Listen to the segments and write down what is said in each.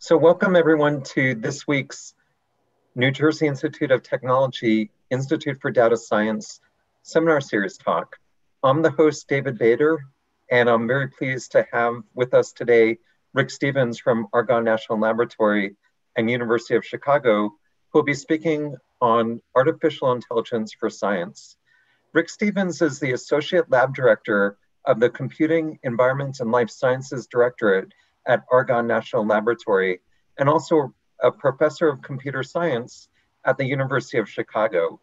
So welcome everyone to this week's New Jersey Institute of Technology Institute for Data Science seminar series talk. I'm the host, David Bader, and I'm very pleased to have with us today Rick Stevens from Argonne National Laboratory and University of Chicago, who will be speaking on artificial intelligence for science. Rick Stevens is the Associate Lab Director of the Computing, Environment, and Life Sciences Directorate at Argonne National Laboratory and also a professor of computer science at the University of Chicago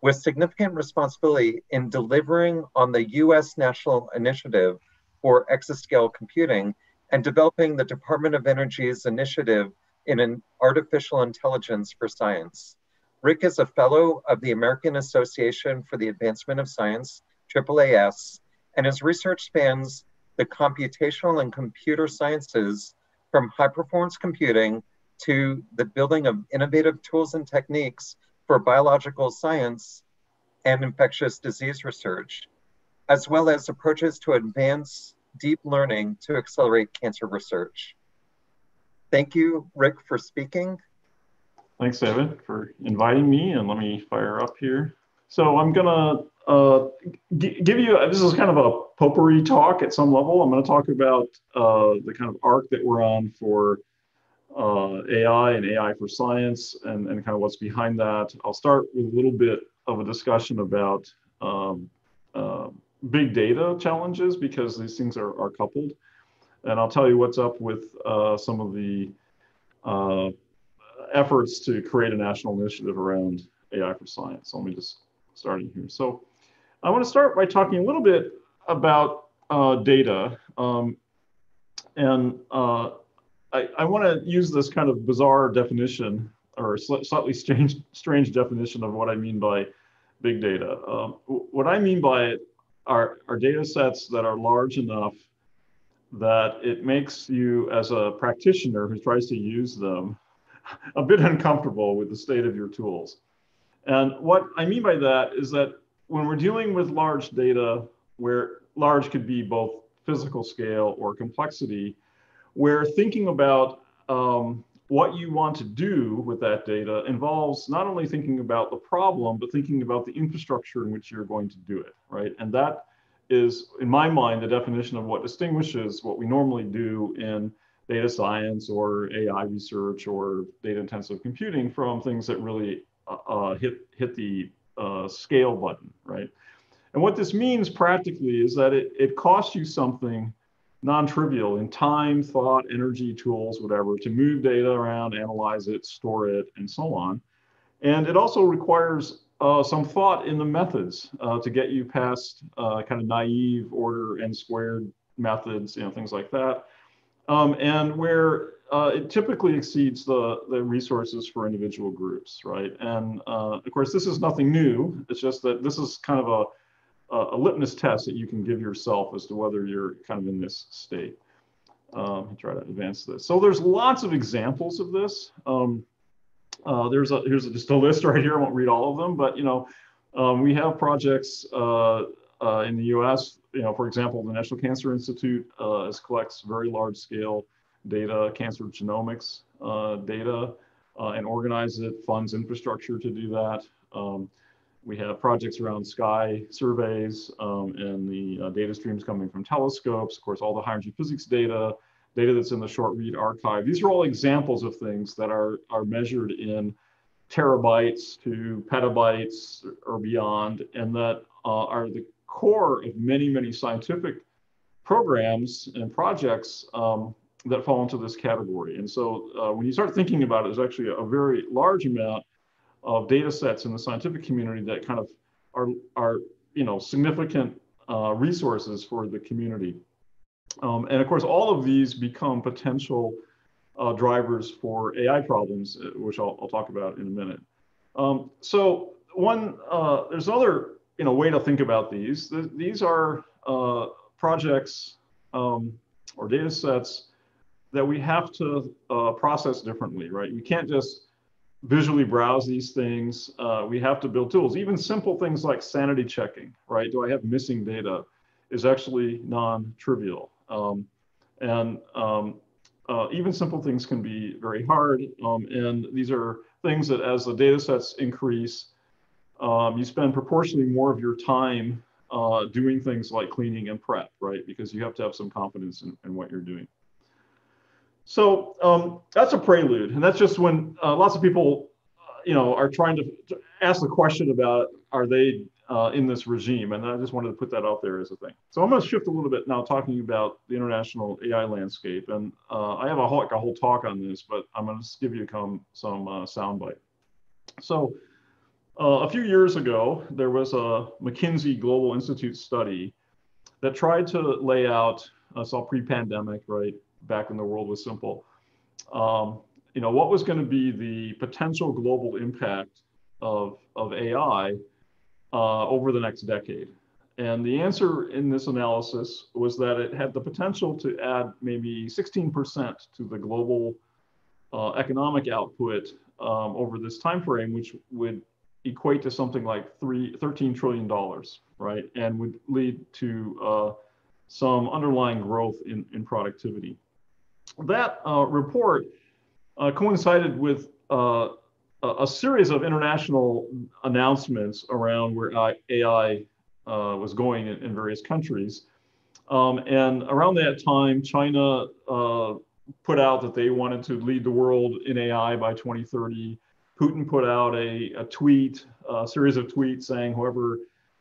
with significant responsibility in delivering on the US National Initiative for Exascale Computing and developing the Department of Energy's initiative in an artificial intelligence for science. Rick is a fellow of the American Association for the Advancement of Science, AAAS, and his research spans the computational and computer sciences from high performance computing to the building of innovative tools and techniques for biological science and infectious disease research, as well as approaches to advance deep learning to accelerate cancer research. Thank you, Rick, for speaking. Thanks, Evan, for inviting me, and let me fire up here. So I'm gonna uh, give you, this is kind of a potpourri talk at some level. I'm gonna talk about uh, the kind of arc that we're on for uh, AI and AI for science and, and kind of what's behind that. I'll start with a little bit of a discussion about um, uh, big data challenges because these things are, are coupled. And I'll tell you what's up with uh, some of the uh, efforts to create a national initiative around AI for science. So let me just start in here. So I want to start by talking a little bit about uh, data. Um, and uh, I, I want to use this kind of bizarre definition or slightly strange, strange definition of what I mean by big data. Um, what I mean by it are, are data sets that are large enough that it makes you as a practitioner who tries to use them a bit uncomfortable with the state of your tools. And what I mean by that is that when we're dealing with large data, where large could be both physical scale or complexity, where thinking about um, what you want to do with that data involves not only thinking about the problem, but thinking about the infrastructure in which you're going to do it, right? And that is, in my mind, the definition of what distinguishes what we normally do in data science or AI research or data intensive computing from things that really uh, uh, hit, hit the uh, scale button, right? And what this means practically is that it, it costs you something non-trivial in time, thought, energy, tools, whatever, to move data around, analyze it, store it, and so on. And it also requires uh, some thought in the methods uh, to get you past uh, kind of naive order n squared methods, you know, things like that. Um, and where uh, it typically exceeds the, the resources for individual groups, right? And uh, of course, this is nothing new. It's just that this is kind of a, a, litmus test that you can give yourself as to whether you're kind of in this state. Um, try to advance this. So there's lots of examples of this. Um, uh, there's a, here's a, just a list right here. I won't read all of them, but you know, um, we have projects uh, uh, in the U.S. You know, for example, the National Cancer Institute uh, collects very large scale data, cancer genomics uh, data, uh, and organizes it, funds infrastructure to do that. Um, we have projects around sky surveys um, and the uh, data streams coming from telescopes, of course, all the high energy physics data, data that's in the short read archive. These are all examples of things that are, are measured in terabytes to petabytes or beyond, and that uh, are the core of many, many scientific programs and projects um, that fall into this category. And so uh, when you start thinking about it, there's actually a, very large amount of data sets in the scientific community that kind of are, are you know, significant uh, resources for the community. Um, and of course, all of these become potential uh, drivers for AI problems, uh, which I'll, I'll, talk about in a minute. Um, so one, uh, there's another you know, way to think about these. these are uh, projects um, or data sets that we have to uh, process differently, right? We can't just visually browse these things. Uh, we have to build tools. Even simple things like sanity checking, right? Do I have missing data is actually non-trivial. Um, and um, uh, even simple things can be very hard. Um, and these are things that as the data sets increase, um, you spend proportionally more of your time uh, doing things like cleaning and prep, right? Because you have to have some confidence in, in what you're doing. So um, that's a prelude, and that's just when uh, lots of people, uh, you know, are trying to, to, ask the question about are they uh, in this regime, and I just wanted to put that out there as a thing. So I'm going to shift a little bit now, talking about the international AI landscape, and uh, I have a whole, like a whole talk on this, but I'm going to give you some some uh, soundbite. So uh, a few years ago, there was a McKinsey Global Institute study that tried to lay out, uh, all pre-pandemic, right, back when the world was simple, um, you know, what was going to be the potential global impact of, of AI uh, over the next decade. And the answer in this analysis was that it had the potential to add maybe 16% to the global uh, economic output um, over this time frame, which would equate to something like three, $13 trillion, right? And would lead to uh, some underlying growth in, in productivity. That uh, report uh, coincided with uh, a series of international announcements around where AI uh, was going in, in various countries. Um, and around that time, China uh, put out that they wanted to lead the world in AI by 2030. Putin put out a, a tweet, a series of tweets saying whoever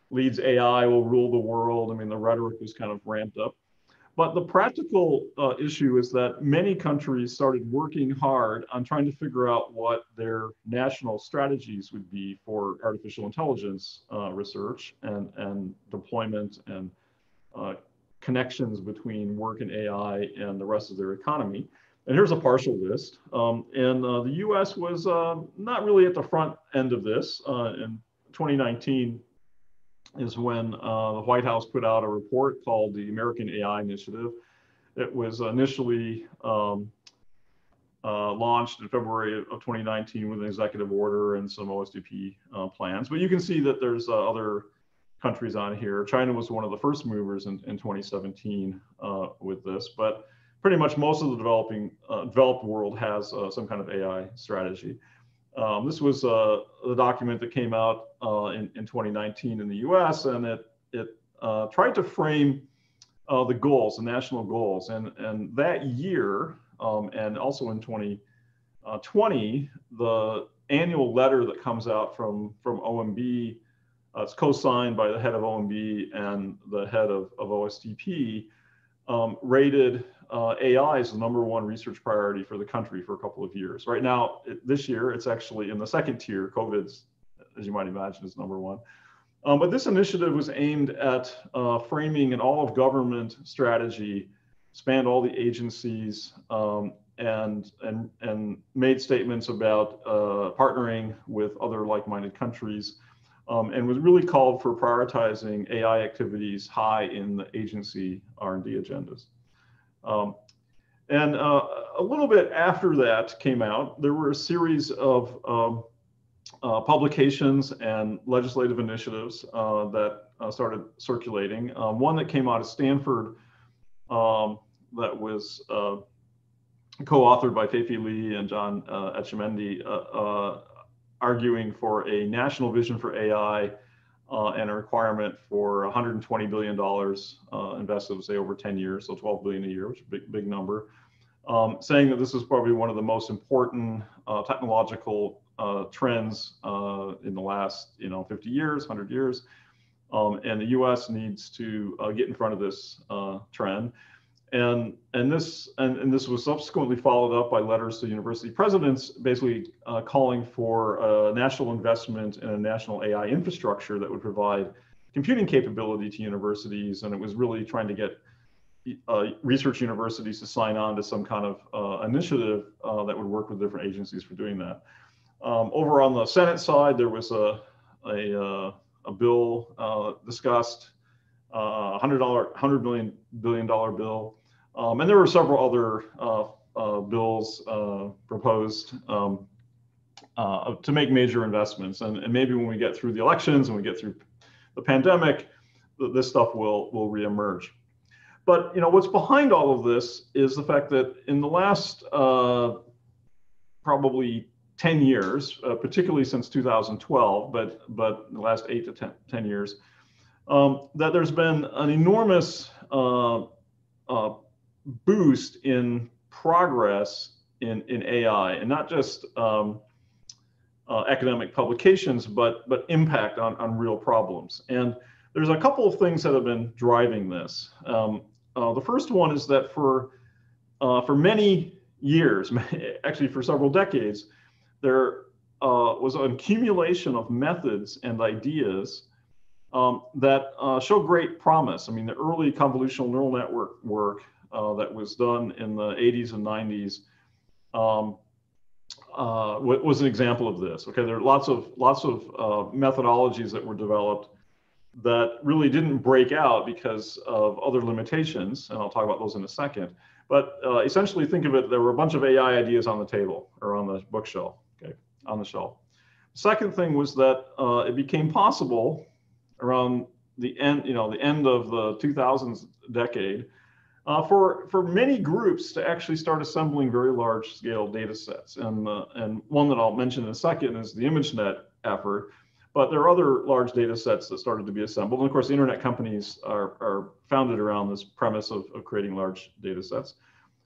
leads AI will rule the world. I mean, the rhetoric was kind of ramped up. But the practical uh, issue is that many countries started working hard on trying to figure out what their national strategies would be for artificial intelligence uh, research and, and deployment and uh, connections between work in AI and the rest of their economy. And here's a partial list. Um, and uh, the US was uh, not really at the front end of this. Uh, in 2019 is when uh, the White House put out a report called the American AI Initiative. It was initially um, uh, launched in February of 2019 with an executive order and some OSTP uh, plans. But you can see that there's other countries on here. China was one of the first movers in, in 2017 with this. But pretty much most of the developing uh, developed world has uh, some kind of AI strategy. Um, this was uh, the document that came out uh, in, in 2019 in the U.S. and it it uh, tried to frame uh, the goals, the national goals, and and that year um, and also in 2020, the annual letter that comes out from from OMB. it's co-signed by the head of OMB and the head of, of OSTP, um, rated uh, AI is the number one research priority for the country for a couple of years. Right now, it, this year, it's actually in the second tier. COVID's, as you might imagine, is number one. Um, but this initiative was aimed at uh, framing an all of government strategy, spanned all the agencies, um, and, and, and made statements about uh, partnering with other like minded countries um, and was really called for prioritizing AI activities high in the agency R&D agendas. Um, and uh, a little bit after that came out, there were a series of um, uh, publications and legislative initiatives uh, that uh, started circulating. Um, one that came out of Stanford um, that was uh, co-authored by Fei-Fei and John uh, Etchemendy arguing for a national vision for AI uh, and a requirement for 120 billion dollars uh, invested, say over 10 years, so 12 billion a year, which is a big, big number. Um, saying that this is probably one of the most important uh, technological uh, trends uh, in the last, you know, 50 years, 100 years, um, and the U.S. needs to uh, get in front of this trend and and this and, and this was subsequently followed up by letters to university presidents basically uh, calling for a national investment in a national ai infrastructure that would provide computing capability to universities. And it was really trying to get uh, research universities to sign on to some kind of uh, initiative uh, that would work with different agencies for doing that. Um, over on the senate side there was a a, uh, a bill uh, discussed uh, $100, $100 million billion dollar bill. Um, and there were several other uh, uh, bills uh, proposed um, to make major investments. And, and, maybe when we get through the elections and we get through the pandemic, this stuff will, will reemerge. but you know what's behind all of this is the fact that in the last probably 10 years, uh, particularly since 2012, but but the last eight to 10, 10 years, um, that there's been an enormous uh, uh, boost in progress in, in AI, and not just um, uh, academic publications, but but impact on, on real problems. And there's a couple of things that have been driving this. Um, uh, the first one is that for uh, for many years, actually for several decades, there uh, was an accumulation of methods and ideas um, that uh, show great promise. I mean, the early convolutional neural network work uh, that was done in the 80s and 90s um, uh, was an example of this. Okay, there are lots of lots of uh, methodologies that were developed that really didn't break out because of other limitations, and I'll talk about those in a second. But uh, essentially, think of it: there were a bunch of AI ideas on the table or on the bookshelf. Okay, on the shelf. Second thing was that uh, it became possible around the end, you know, the end of the 2000s decade, uh, for for many groups to actually start assembling very large scale data sets. And uh, and one that I'll mention in a second is the ImageNet effort. But there are other large data sets that started to be assembled. And of course, internet companies are, are founded around this premise of, of creating large data sets.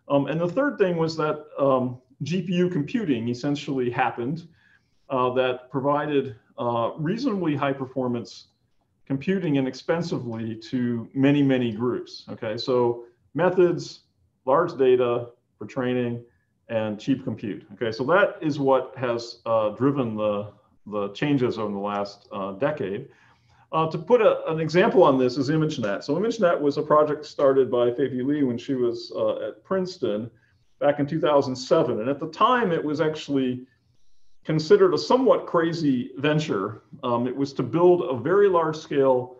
Um, and the third thing was that um, GPU computing essentially happened uh, that provided uh, reasonably high performance computing inexpensively to many, many groups. Okay, so methods, large data for training, and cheap compute. Okay, so that is what has uh, driven the, the changes over the last uh, decade. Uh, to put a, an example on this is ImageNet. So ImageNet was a project started by Fei-Fei Li when she was uh, at Princeton back in 2007. And at the time, it was actually considered a somewhat crazy venture. Um, it was to build a very large scale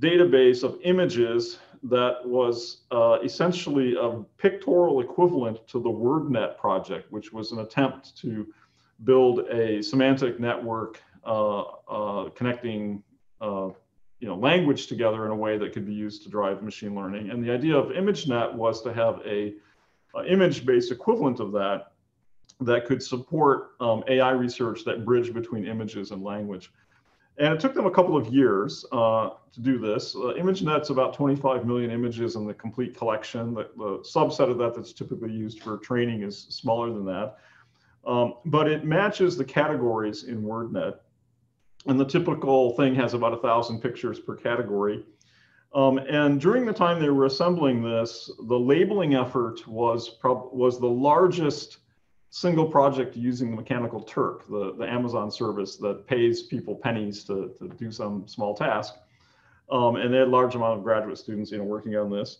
database of images that was uh, essentially a pictorial equivalent to the WordNet project, which was an attempt to build a semantic network uh, uh, connecting uh, you know, language together in a way that could be used to drive machine learning. And the idea of ImageNet was to have a, a image-based equivalent of that that could support um, AI research that bridge between images and language. And it took them a couple of years uh, to do this. Uh, ImageNet's about 25 million images in the complete collection. The, the, subset of that that's typically used for training is smaller than that. Um, but it matches the categories in WordNet. And the typical thing has about a thousand pictures per category. Um, and during the time they were assembling this, the labeling effort was, was the largest single project using the Mechanical Turk, the, the Amazon service that pays people pennies to, to do some small task. Um, and they had a large amount of graduate students you know, working on this.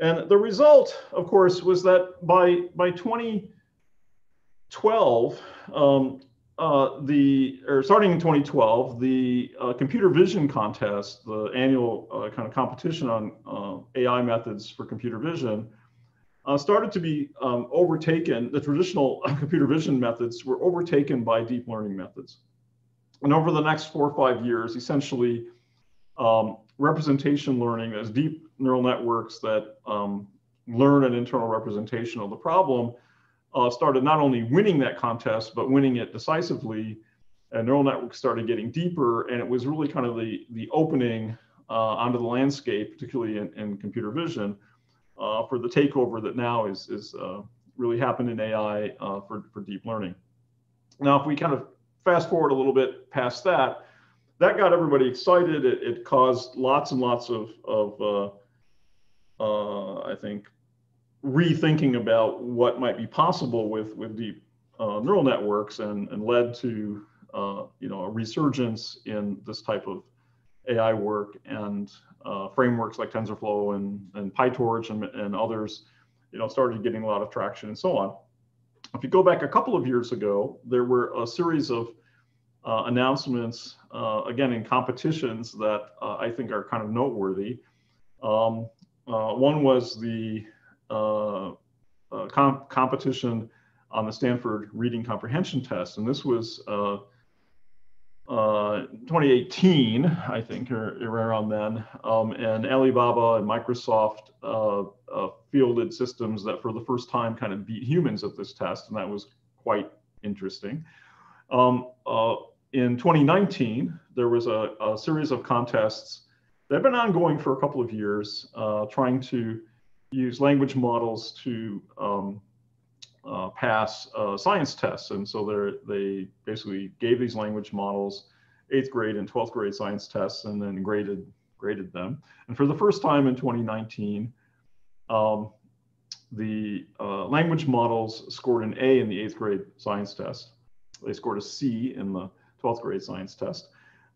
And the result, of course, was that by, by 2012, um, uh, the or starting in 2012, the uh, computer vision contest, the annual uh, kind of competition on uh, AI methods for computer vision, uh, started to be um, overtaken, the traditional computer vision methods were overtaken by deep learning methods. And over the next four or five years, essentially, um, representation learning, as deep neural networks that um, learn an internal representation of the problem, uh, started not only winning that contest, but winning it decisively. And neural networks started getting deeper, and it was really kind of the, the opening uh, onto the landscape, particularly in, in computer vision, uh, for the takeover that now is, is uh, really happened in AI uh, for, for deep learning. Now, if we kind of fast forward a little bit past that, that got everybody excited. It, it caused lots and lots of, of uh, uh, I think, rethinking about what might be possible with, with deep uh, neural networks and, and led to you know, a resurgence in this type of AI work and uh, frameworks like TensorFlow and, and PyTorch and, and others, you know, started getting a lot of traction and so on. If you go back a couple of years ago, there were a series of uh, announcements, uh, again, in competitions that uh, I think are kind of noteworthy. Um, uh, one was the uh, comp competition on the Stanford Reading Comprehension Test, and this was uh, 2018, I think, or, or around then, um, and Alibaba and Microsoft uh, uh, fielded systems that for the first time kind of beat humans at this test, and that was quite interesting. Um, uh, in 2019, there was a, a, series of contests that have been ongoing for a couple of years, uh, trying to use language models to um, uh, pass uh, science tests. And so they basically gave these language models eighth grade and 12th grade science tests and then graded, graded them. And for the first time in 2019, um, the uh, language models scored an A in the eighth grade science test. They scored a C in the 12th grade science test.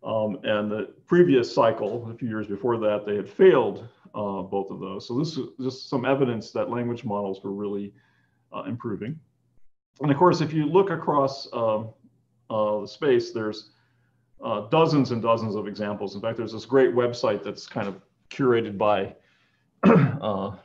Um, and the previous cycle, a few years before that, they had failed uh, both of those. So this is just some evidence that language models were really uh, improving. And of course, if you look across uh, uh the space, there's uh, dozens and dozens of examples. In fact, there's this great website that's kind of curated by uh,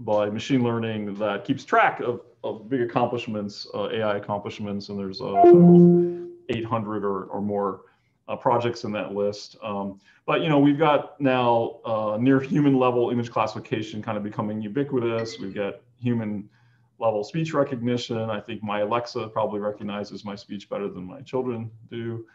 by machine learning that keeps track of, of big accomplishments, AI accomplishments, and there's 800 or, or more uh, projects in that list. Um, but you know, we've got now uh, near human level image classification kind of becoming ubiquitous. We've got human level speech recognition. I think my Alexa probably recognizes my speech better than my children do.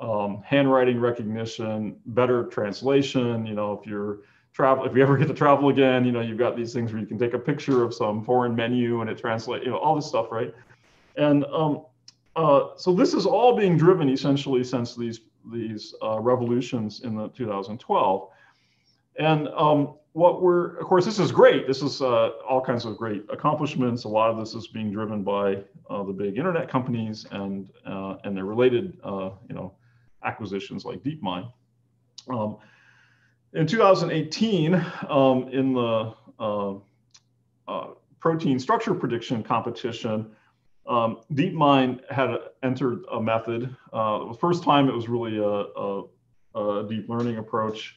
Um, handwriting recognition, better translation. You know, if you're travel, if you ever get to travel again, you know, you've got these things where you can take a picture of some foreign menu and it translates. You know, all this stuff, right? And um, uh, so this is all being driven essentially since these these uh, revolutions in the 2012. And um, what we're, of course, this is great. This is uh, all kinds of great accomplishments. A lot of this is being driven by uh, the big internet companies and uh, and their related, you know, acquisitions like DeepMind. Um, in 2018, um, in the protein structure prediction competition, um, DeepMind had entered a method. Uh, the first time it was really a, a, a deep learning approach.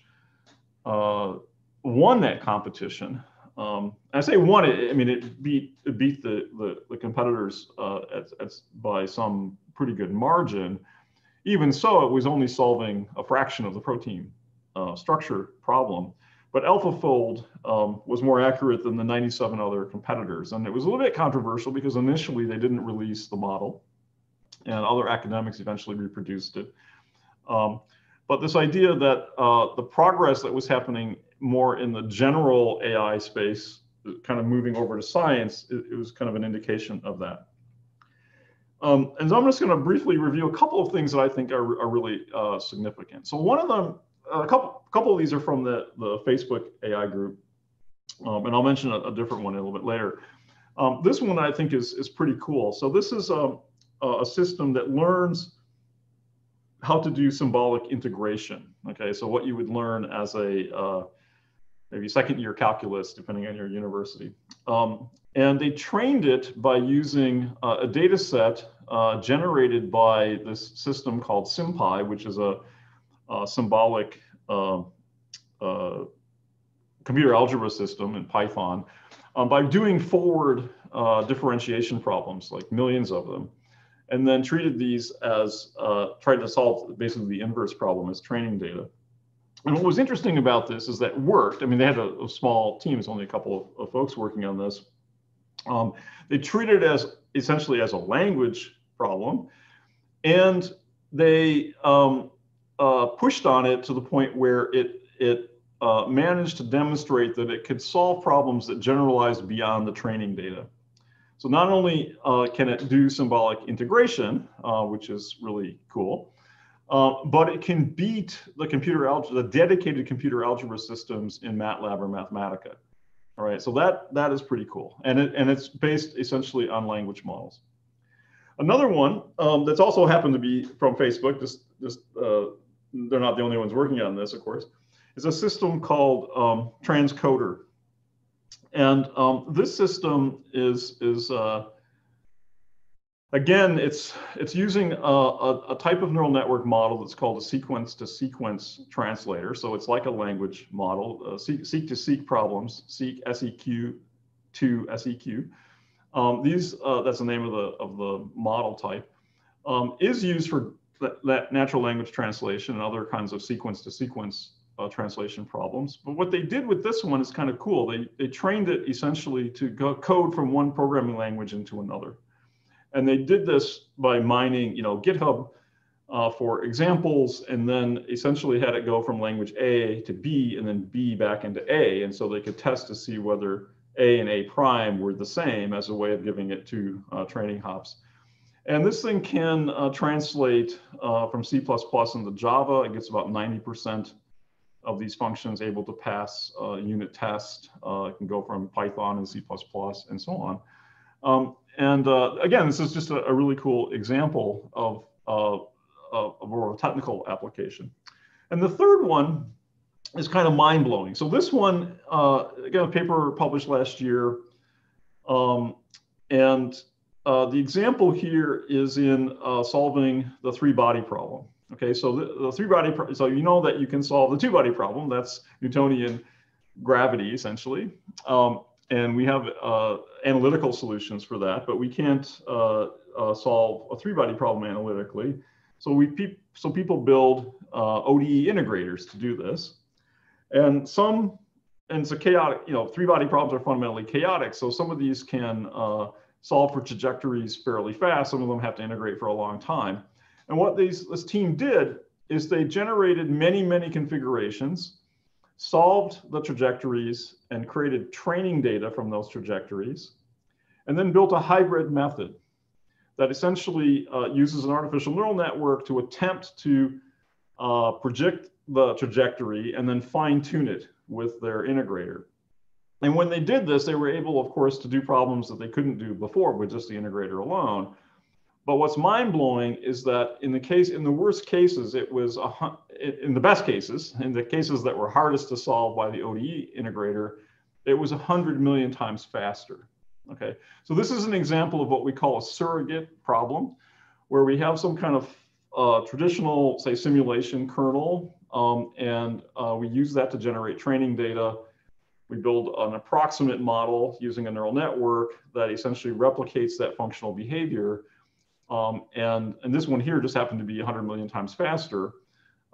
Uh, won that competition. Um, I say won it. I mean, it beat it beat the the, the competitors uh, at, at, by some pretty good margin. Even so, it was only solving a fraction of the protein uh, structure problem. But AlphaFold um, was more accurate than the 97 other competitors. And it was a little bit controversial because initially they didn't release the model and other academics eventually reproduced it. Um, but this idea that uh, the progress that was happening more in the general AI space, kind of moving over to science, it, it was kind of an indication of that. Um, and so I'm just going to briefly review a couple of things that I think are, are really uh, significant. So one of them a couple couple of these are from the the Facebook AI group, um, and I'll mention a, a, different one a little bit later. Um, this one I think is is pretty cool. So this is a a system that learns how to do symbolic integration. Okay, so what you would learn as a uh, maybe second year calculus, depending on your university. Um, and they trained it by using uh, a data set uh, generated by this system called SymPy, which is a uh, symbolic uh, uh, computer algebra system in Python um, by doing forward uh, differentiation problems, like millions of them, and then treated these as, uh, tried to solve basically the inverse problem as training data. And what was interesting about this is that worked. I mean, they had a, a small team, it's only a couple of, of folks working on this. Um, they treated it as essentially as a language problem, and they um, uh, pushed on it to the point where it it uh, managed to demonstrate that it could solve problems that generalized beyond the training data. So not only uh, can it do symbolic integration, uh, which is really cool, uh, but it can beat the computer algebra, the dedicated computer algebra systems in MATLAB or Mathematica. All right, so that that is pretty cool, and it and it's based essentially on language models. Another one um, that's also happened to be from Facebook, just just uh, they're not the only ones working on this, of course, is a system called um, transcoder. And um, this system is, is uh, again, it's, it's using a, a, a, type of neural network model that's called a sequence to sequence translator. So it's like a language model, uh, seek, seek to seek problems, seek SEQ to SEQ. Um, these, uh, that's the name of the, of the model type, um, is used for that, that, natural language translation and other kinds of sequence to sequence uh, translation problems. But what they did with this one is kind of cool. They, they trained it essentially to go code from one programming language into another. And they did this by mining, you know, GitHub uh, for examples, and then essentially had it go from language A to B, and then B back into A. And so they could test to see whether A and A prime were the same as a way of giving it two uh, training hops. And this thing can uh, translate uh, from C++ into Java. It gets about 90% of these functions able to pass uh, unit test. Uh, it can go from Python and C++ and so on. Um, and uh, again, this is just a, a really cool example of, uh, of a technical application. And the third one is kind of mind blowing. So this one, again, a paper published last year. Um, and uh, the example here is in uh, solving the three body problem. Okay, so the, the three body, so you know that you can solve the two body problem. That's Newtonian gravity essentially. Um, and we have uh, analytical solutions for that, but we can't uh, uh, solve a three body problem analytically. So we pe so people build ODE integrators to do this. And some, and a chaotic, you know, three body problems are fundamentally chaotic. So some of these can solve for trajectories fairly fast. Some of them have to integrate for a long time. And what these, this team did is they generated many, many configurations, solved the trajectories and created training data from those trajectories, and then built a hybrid method that essentially uh, uses an artificial neural network to attempt to uh, the trajectory and then fine tune it with their integrator. And when they did this, they were able, of course, to do problems that they couldn't do before with just the integrator alone. But what's mind blowing is that in the case, in the worst cases, it was a, in the best cases, in the cases that were hardest to solve by the ODE integrator, it was 100 million times faster. Okay, so this is an example of what we call a surrogate problem, where we have some kind of uh, traditional, say, simulation kernel, um, and uh, we use that to generate training data we build an approximate model using a neural network that essentially replicates that functional behavior. Um, and, and this one here just happened to be 100 million times faster.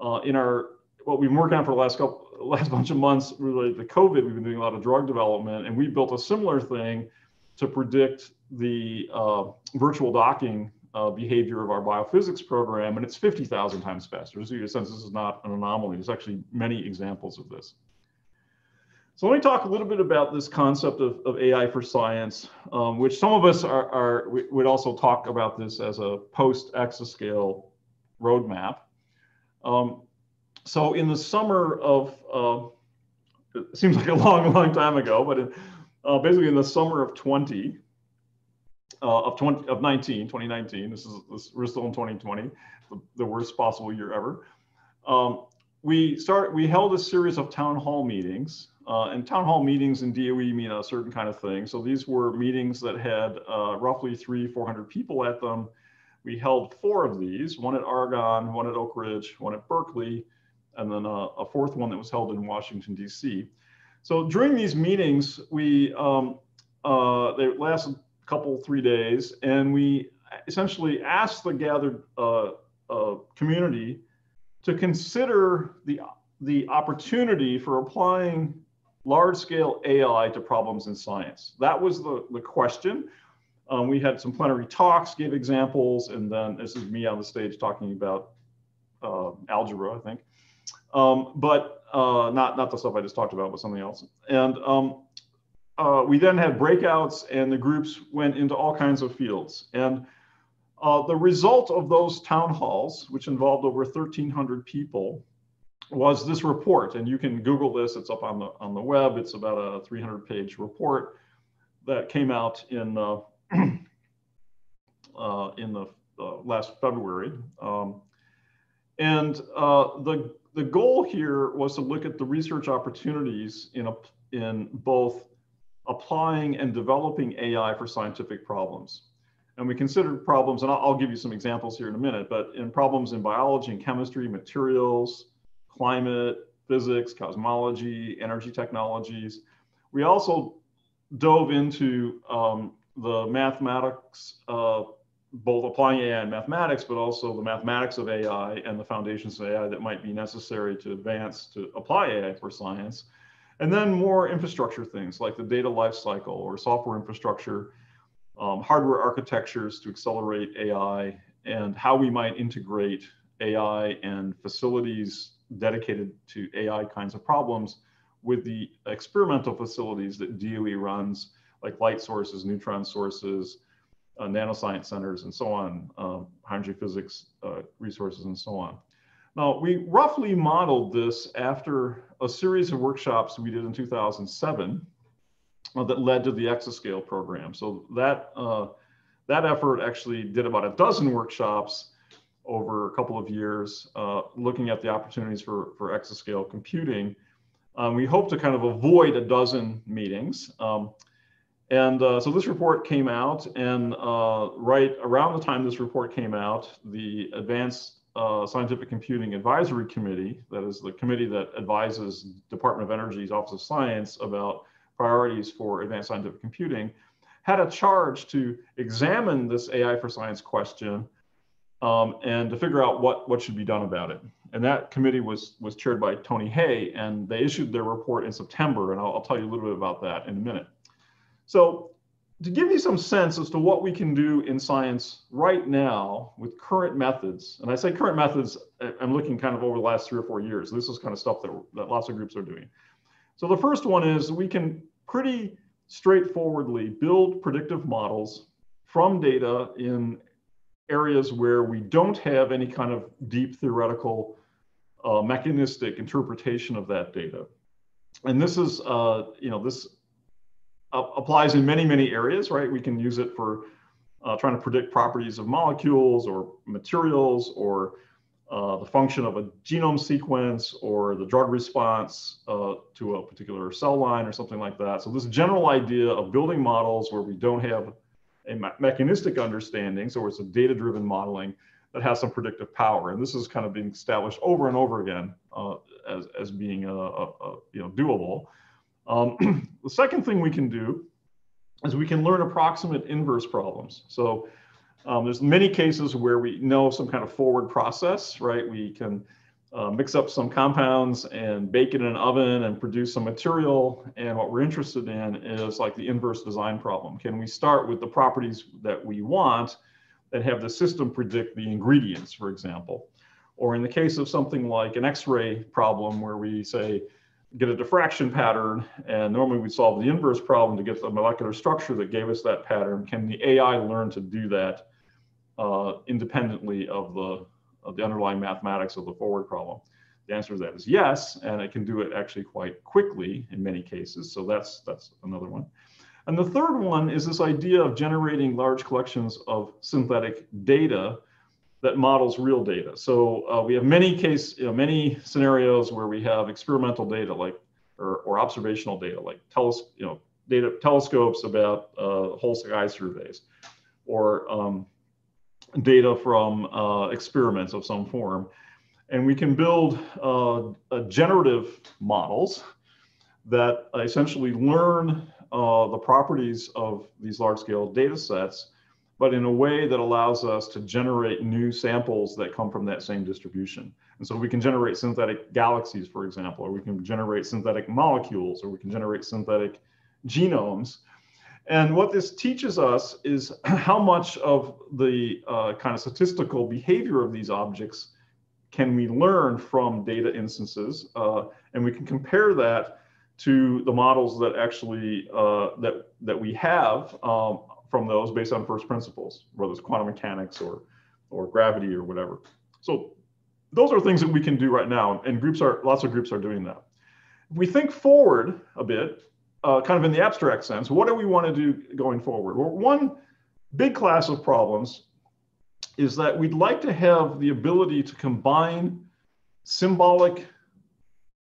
Uh, in our, what we've been working on for the last couple, last bunch of months related to COVID, we've been doing a lot of drug development and we built a similar thing to predict the uh, virtual docking uh, behavior of our biophysics program, and it's 50,000 times faster. So you sense this is not an anomaly. There's actually many examples of this. So let me talk a little bit about this concept of, of AI for science, um, which some of us are, are, would also talk about this as a post exascale roadmap. Um, so in the summer of, uh, it seems like a long, long time ago, but in, uh, basically in the summer of 20, uh, of 20 of 19, 2019, this is this, we're still in 2020, the, the worst possible year ever. Um, we start we held a series of town hall meetings uh, and town hall meetings in DOE mean a certain kind of thing. So these were meetings that had uh, roughly three, 400 people at them. We held four of these, one at Argonne, one at Oak Ridge, one at Berkeley, and then a, a fourth one that was held in Washington, DC. So during these meetings, we, um, uh, they lasted a couple, three days, and we essentially asked the gathered uh, uh, community to consider the, the opportunity for applying large scale AI to problems in science? That was the, the question. Um, we had some plenary talks, gave examples, and then this is me on the stage talking about uh, algebra, I think. Um, but uh, not, not the stuff I just talked about, but something else. And um, uh, we then had breakouts, and the groups went into all kinds of fields. And uh, the result of those town halls, which involved over 1,300 people, was this report, and you can Google this. It's up on the on the web. It's about a 300 page report that came out in uh, uh, in the uh, last February. Um, and uh, the the goal here was to look at the research opportunities in a, in both applying and developing AI for scientific problems. And we considered problems, and I'll, I'll give you some examples here in a minute, but in problems in biology and chemistry, materials, climate, physics, cosmology, energy technologies. We also dove into um, the mathematics uh, both applying AI and mathematics, but also the mathematics of AI and the foundations of AI that might be necessary to advance to apply AI for science. And then more infrastructure things like the data lifecycle or software infrastructure, um, hardware architectures to accelerate AI, and how we might integrate AI and facilities dedicated to AI kinds of problems with the experimental facilities that DOE runs, like light sources, neutron sources, uh, nanoscience centers, and so on, um, hydrogen physics uh, resources, and so on. Now, we roughly modeled this after a series of workshops we did in 2007 uh, that led to the exascale program. So that, uh, that effort actually did about a dozen workshops over a couple of years, uh, looking at the opportunities for, for exascale computing. Um, we hope to kind of avoid a dozen meetings. Um, and uh, so this report came out, and uh, right around the time this report came out, the Advanced uh, Scientific Computing Advisory Committee, that is the committee that advises Department of Energy's Office of Science about priorities for advanced scientific computing, had a charge to examine this AI for science question um, and to figure out what, what should be done about it. And that committee was, was chaired by Tony Hey, and they issued their report in September, and I'll, I'll tell you a little bit about that in a minute. So to give you some sense as to what we can do in science right now with current methods, and I say current methods, I'm looking kind of over the last three or four years. This is kind of stuff that, that lots of groups are doing. So the first one is we can pretty straightforwardly build predictive models from data in areas where we don't have any kind of deep theoretical uh, mechanistic interpretation of that data. And this is, uh, you know, this applies in many, many areas, right? We can use it for uh, trying to predict properties of molecules or materials or uh, the function of a genome sequence or the drug response uh, to a particular cell line or something like that. So this general idea of building models where we don't have a me mechanistic understanding, so it's a data-driven modeling that has some predictive power. And this is kind of being established over and over again uh, as, as being a, a, a, you know, doable. Um, the second thing we can do is we can learn approximate inverse problems. So um, there's many cases where we know some kind of forward process, right? We can uh, mix up some compounds and bake it in an oven and produce some material. And what we're interested in is like the inverse design problem. Can we start with the properties that we want and have the system predict the ingredients, for example? Or in the case of something like an X-ray problem where we say, get a diffraction pattern, and normally we solve the inverse problem to get the molecular structure that gave us that pattern. Can the AI learn to do that uh, independently of the, of the underlying mathematics of the forward problem? The answer to that is yes, and it can do it actually quite quickly in many cases. So that's that's another one. And the third one is this idea of generating large collections of synthetic data that models real data. So uh, we have many case, you know, many scenarios where we have experimental data like, or, or observational data like teles, you know, data telescopes about uh, whole sky surveys, or um, data from uh, experiments of some form. And we can build uh, generative models that essentially learn uh, the properties of these large scale data sets but in a way that allows us to generate new samples that come from that same distribution. And so we can generate synthetic galaxies, for example, or we can generate synthetic molecules, or we can generate synthetic genomes. And what this teaches us is how much of the uh, kind of statistical behavior of these objects can we learn from data instances, uh, and we can compare that to the models that actually uh, that that we have um, from those based on first principles, whether it's quantum mechanics or, or gravity or whatever. So those are things that we can do right now, and groups are lots of groups are doing that. If we think forward a bit, uh, kind of in the abstract sense, what do we want to do going forward? Well, one big class of problems is that we'd like to have the ability to combine symbolic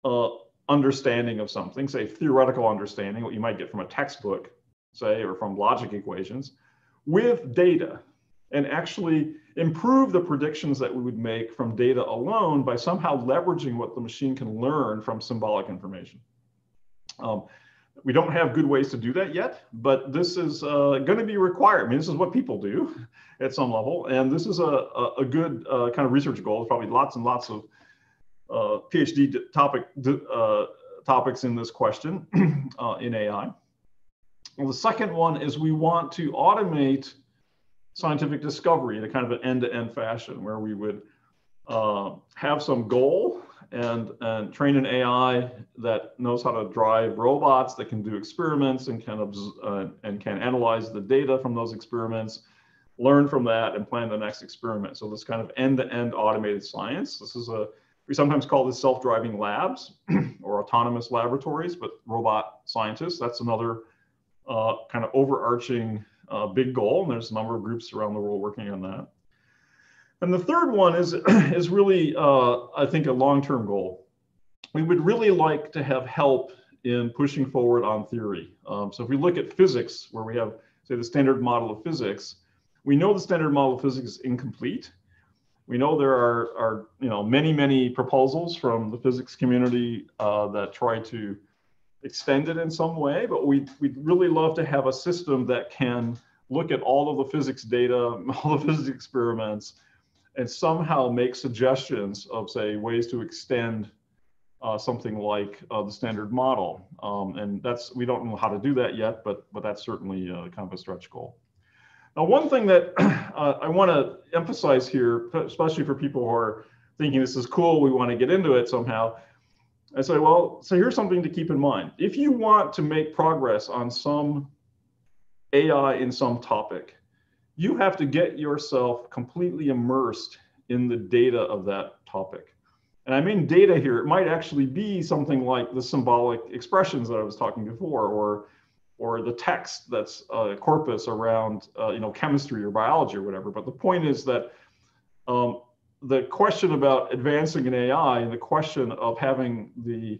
uh, understanding of something, say theoretical understanding, what you might get from a textbook, say, or from logic equations with data and actually improve the predictions that we would make from data alone by somehow leveraging what the machine can learn from symbolic information. Um, we don't have good ways to do that yet, but this is uh, going to be required. I mean, this is what people do at some level, and this is a, a, a good uh, kind of research goal. There's probably lots and lots of uh, PhD topic uh, topics in this question uh, in AI. Well, the second one is we want to automate scientific discovery in a kind of an end-to-end fashion where we would uh, have some goal and, and train an AI that knows how to drive robots that can do experiments and can, uh, and can analyze the data from those experiments, learn from that and plan the next experiment. So this kind of end-to-end automated science. This is a, we sometimes call this self-driving labs or autonomous laboratories, but robot scientists, that's another uh, kind of overarching uh, big goal. And there's a number of groups around the world working on that. And the third one is, is really, uh, I think, a long-term goal. We would really like to have help in pushing forward on theory. Um, so if we look at physics, where we have, say, the standard model of physics, we know the standard model of physics is incomplete. We know there are, are you know, many, many proposals from the physics community uh, that try to extend it in some way, but we, we'd really love to have a system that can look at all of the physics data, all the physics experiments, and somehow make suggestions of, say, ways to extend uh, something like uh, the standard model. Um, and that's, we don't know how to do that yet, but, but that's certainly uh, kind of a stretch goal. Now, one thing that uh, I want to emphasize here, especially for people who are thinking this is cool, we want to get into it somehow, I say, well, so here's something to keep in mind. If you want to make progress on some AI in some topic, you have to get yourself completely immersed in the data of that topic. And I mean data here, it might actually be something like the symbolic expressions that I was talking before, or or the text that's a corpus around uh, you know chemistry or biology or whatever. But the point is that um, the question about advancing in AI and the question of having the,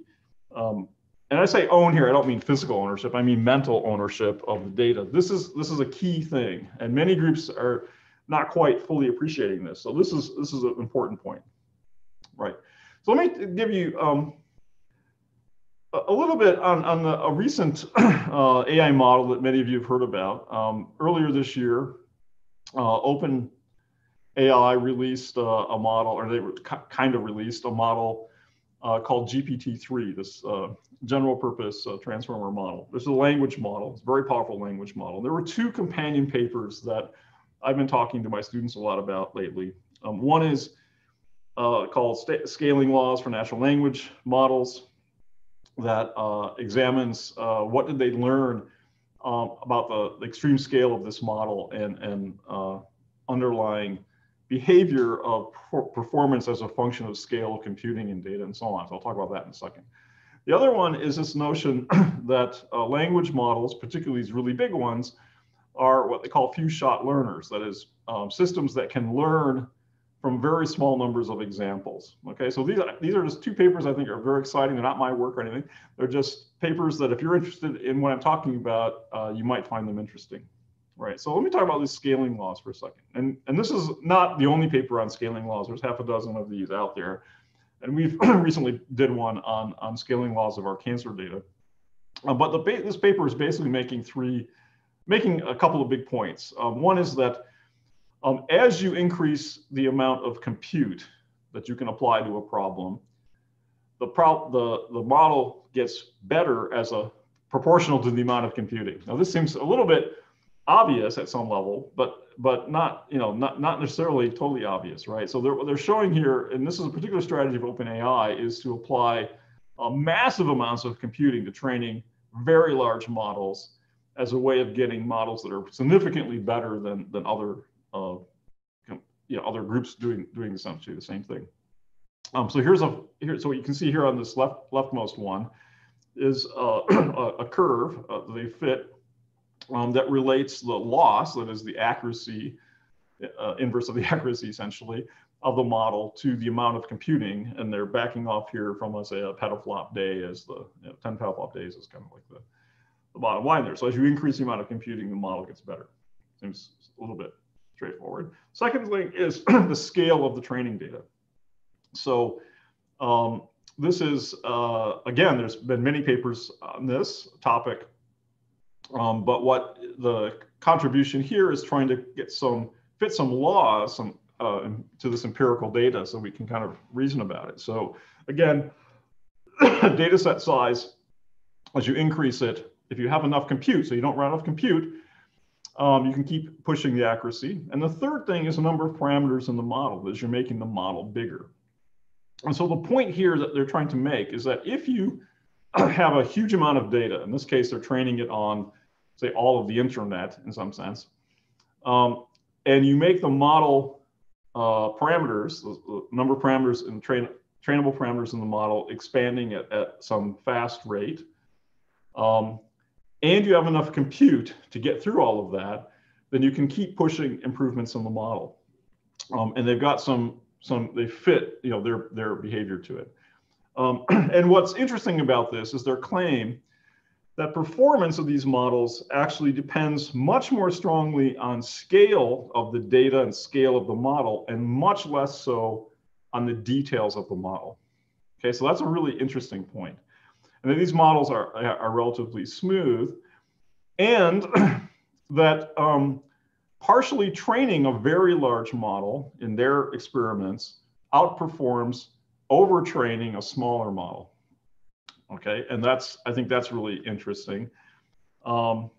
um, and I say own here, I don't mean physical ownership, I mean mental ownership of the data. This is this is a key thing, and many groups are not quite fully appreciating this. So this is this is an important point, right? So let me give you um, a little bit on, on the, a recent uh, AI model that many of you have heard about. Um, earlier this year, uh, Open AI released uh, a model, or they kind of released a model uh, called GPT-3, this uh, general purpose uh, transformer model. This is a language model. It's a very powerful language model. There were two companion papers that I've been talking to my students a lot about lately. Um, one is uh, called Scaling Laws for Natural Language Models that uh, examines what did they learn um, about the, the, extreme scale of this model and, and underlying behavior of performance as a function of scale of computing and data and so on. So I'll talk about that in a second. The other one is this notion that uh, language models, particularly these really big ones, are what they call few shot learners. That is, um, systems that can learn from very small numbers of examples. Okay, so these are, these are just two papers I think are very exciting. They're not my work or anything. They're just papers that if you're interested in what I'm talking about, uh, you might find them interesting. Right. So let me talk about these scaling laws for a second. And, and this is not the only paper on scaling laws. There's half a dozen of these out there. And we've recently did one on, on scaling laws of our cancer data. Uh, but the this paper is basically making three, making a couple of big points. Um, one is that um, as you increase the amount of compute that you can apply to a problem, the, pro the, the model gets better as a proportional to the amount of computing. Now this seems a little bit obvious at some level, but but not you know not not necessarily totally obvious, right? So they're they're showing here, and this is a particular strategy of OpenAI, is to apply uh, massive amounts of computing to training very large models as a way of getting models that are significantly better than than other uh, you know other groups doing doing essentially the same thing. Um, so here's a here so what you can see here on this left leftmost one is uh, a, curve. Uh, they fit um, that relates the loss, that is the accuracy, uh, inverse of the accuracy essentially, of the model to the amount of computing. And they're backing off here from, let's say, a petaflop day as the you know, 10 petaflop days is kind of like the, the bottom line there. So as you increase the amount of computing, the model gets better. Seems a little bit straightforward. Second thing is the scale of the training data. So um, this is, uh, again, there's been many papers on this topic, um, but what the contribution here is trying to get some, fit some laws some, uh, to this empirical data so we can kind of reason about it. So again, data set size, as you increase it, if you have enough compute, so you don't run out of compute, um, you can keep pushing the accuracy. And the third thing is the number of parameters in the model as you're making the model bigger. And so the point here that they're trying to make is that if you have a huge amount of data, in this case, they're training it on, say, all of the internet in some sense, um, and you make the model uh, parameters, the, number of parameters and train, trainable parameters in the model expanding at, at some fast rate, um, and you have enough compute to get through all of that, then you can keep pushing improvements in the model. Um, and they've got some some they fit you know their their behavior to it. Um, and what's interesting about this is their claim that performance of these models actually depends much more strongly on scale of the data and scale of the model and much less so on the details of the model. Okay, so that's a really interesting point. And that these models are, are relatively smooth and that um, partially training a very large model in their experiments outperforms overtraining a smaller model. Okay, and that's I think that's really interesting. Um,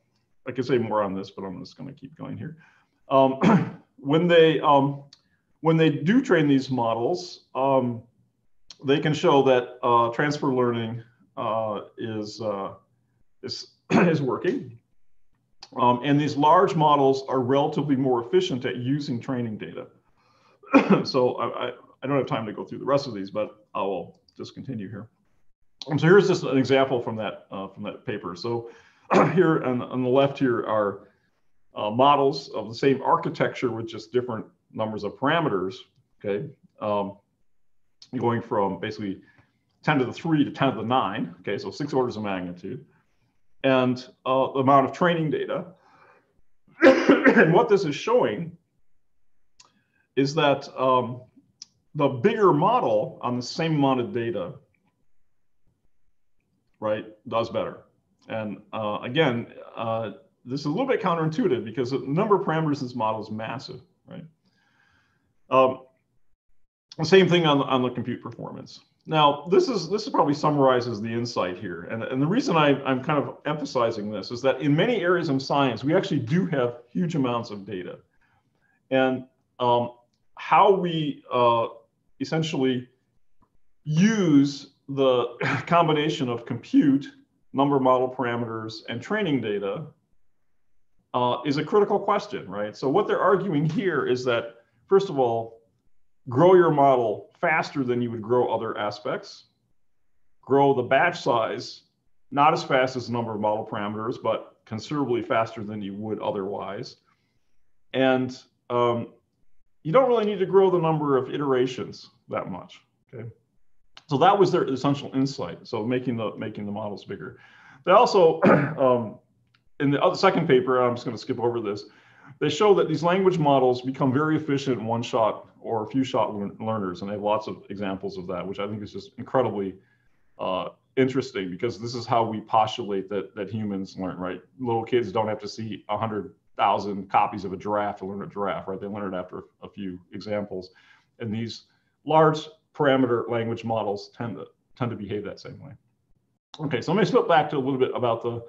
I could say more on this, but I'm just going to keep going here. Um, when they um, when they do train these models, um, they can show that uh, transfer learning uh, is uh, is is working. Um, and these large models are relatively more efficient at using training data. so I, I, I, don't have time to go through the rest of these, but I will just continue here. And so here's just an example from that, uh, from that paper. So here on, on the left here are uh, models of the same architecture with just different numbers of parameters, okay? Um, going from basically 10 to the 3 to 10 to the 9, okay? So six orders of magnitude and uh, the amount of training data. and what this is showing is that um, the bigger model on the same amount of data, right, does better. And uh, again, uh, this is a little bit counterintuitive because the number of parameters in this model is massive, right? Um, same thing on, on the compute performance. Now, this is this probably summarizes the insight here, and, and the reason I, I'm kind of emphasizing this is that in many areas of science, we actually do have huge amounts of data, and um, how we uh, essentially use the combination of compute, number model parameters, and training data uh, is a critical question, right? So what they're arguing here is that first of all, grow your model faster than you would grow other aspects. Grow the batch size not as fast as the number of model parameters, but considerably faster than you would otherwise. And um, you don't really need to grow the number of iterations that much. Okay. So that was their essential insight. So making the making the models bigger. They also, um, in the other, second paper, I'm just going to skip over this. They show that these language models become very efficient one shot or few shot learners. And they have lots of examples of that, which I think is just incredibly uh, interesting because this is how we postulate that, that humans learn, right? Little kids don't have to see 100,000 copies of a giraffe to learn a giraffe, right? They learn it after a few examples. And these large parameter language models tend to, tend to behave that same way. Okay, so let me flip back to a little bit about the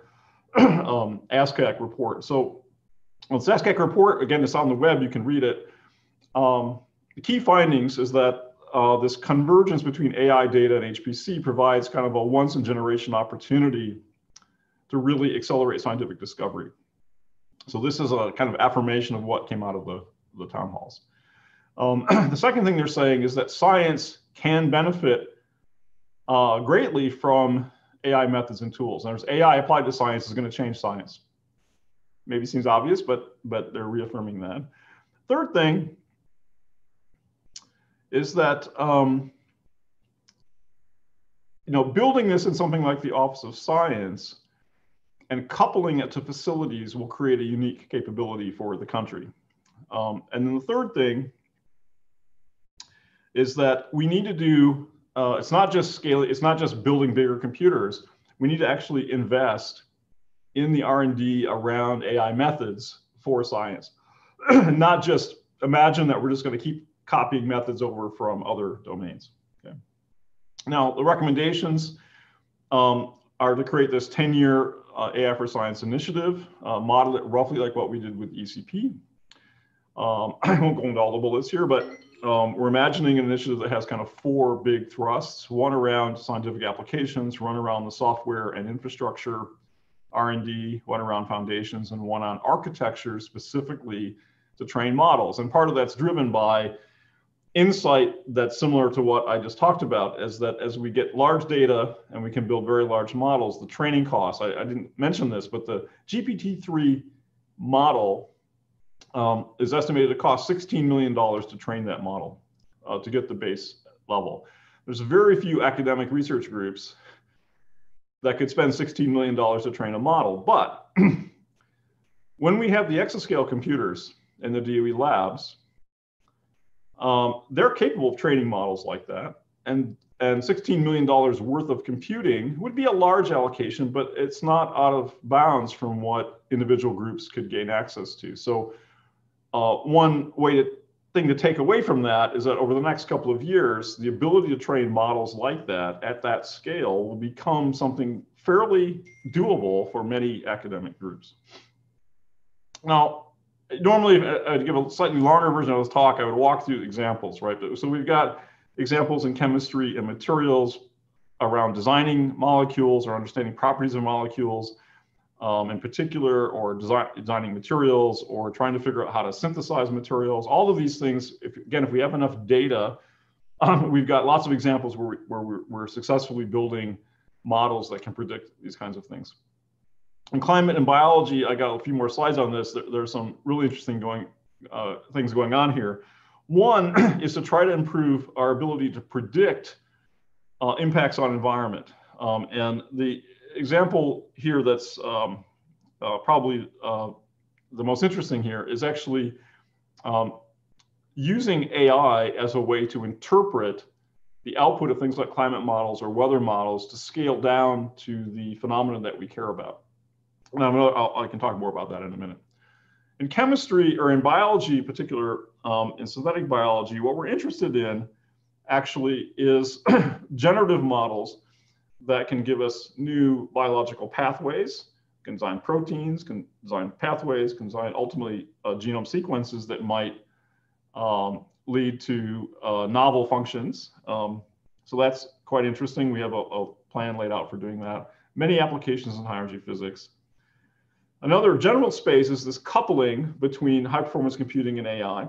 um, ASCAC report. So well, the ASCAC report, again, it's on the web, you can read it. Um, the key findings is that uh, this convergence between AI data and HPC provides kind of a once in generation opportunity to really accelerate scientific discovery. So this is a kind of affirmation of what came out of the, the town halls. Um, the second thing they're saying is that science can benefit uh, greatly from AI methods and tools. And there's AI applied to science is going to change science maybe seems obvious, but but they're reaffirming that. Third thing is that um, you know building this in something like the Office of Science and coupling it to facilities will create a unique capability for the country. Um, and then the third thing is that we need to do uh, it's not just scaling, it's not just building bigger computers. We need to actually invest in the R&D around AI methods for science, not just imagine that we're just going to keep copying methods over from other domains. Okay. Now, the recommendations um, are to create this 10-year uh, AI for Science initiative, uh, model it roughly like what we did with ECP. Um, I won't go into all the bullets here, but um, we're imagining an initiative that has kind of four big thrusts, one around scientific applications, one around the software and infrastructure, R&D, one around foundations, and one on architecture specifically to train models. And part of that's driven by insight that's similar to what I just talked about is that as we get large data and we can build very large models, the training costs, I, I didn't mention this, but the GPT-3 model um, is estimated to cost $16 million to train that model uh, to get the base level. There's very few academic research groups that could spend $16 million to train a model. But when we have the exascale computers in the DOE labs, um, they're capable of training models like that. And, and $16 million worth of computing would be a large allocation, but it's not out of bounds from what individual groups could gain access to. So uh, one way to thing to take away from that is that over the next couple of years, the ability to train models like that at that scale will become something fairly doable for many academic groups. Now, normally I'd give a slightly longer version of this talk, I would walk through examples, right? So we've got examples in chemistry and materials around designing molecules or understanding properties of molecules um, in particular, or design, designing materials, or trying to figure out how to synthesize materials. All of these things, if, again, if we have enough data, um, we've got lots of examples where, we, where we're, we're successfully building models that can predict these kinds of things. In climate and biology, I got a few more slides on this. There, there's some really interesting going uh, things going on here. One is to try to improve our ability to predict uh, impacts on environment. Um, and the example here that's um, uh, probably uh, the most interesting here is actually um, using AI as a way to interpret the output of things like climate models or weather models to scale down to the phenomena that we care about. Now, I'll, i can talk more about that in a minute. In chemistry or in biology, in particular, um, in synthetic biology, what we're interested in actually is generative models that can give us new biological pathways, can design proteins, can design pathways, can design ultimately uh, genome sequences that might um, lead to uh, novel functions. Um, so that's quite interesting. We have a, a, plan laid out for doing that. Many applications in high energy physics. Another general space is this coupling between high performance computing and AI.